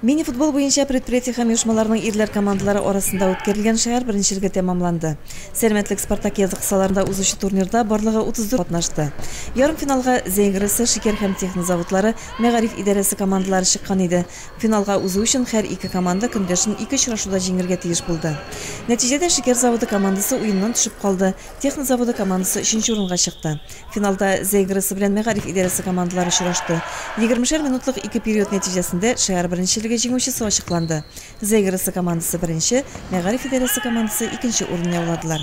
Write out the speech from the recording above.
мини футбол боюнча предприятие һәм оешмаларының ирләр командалары арасында үткәрелгән шәһәр беренчелеге тәмамланды. Сәламәтлек спартакиада кысаларында узучы турнирда барлыгы 34 катнашты. Ярым финалга Зәйгәресе, Шикәр һәм техник заводлары, Мәгариф идарәсе командалары чыккан иде. Финалга узу өчен һәр ике команда көндәшен ике очрашуда җиңәргә тиеш булды. Нәтиҗәдә Шикәр заводы командасы уеннан төшеп калды. Техник заводы командасы 3нче урынга чыкты. Финалда Зәйгәресе белән Мәгариф идарәсе командалары очрашты. 20 минутлык ике период нәтиҗәсендә шәһәр беренчелеге бәйгегә җиңүчесе ачыкланды. Зәйгәресе командасы беренче, Мәгариф идарәсе командасы икенче урын яуладылар.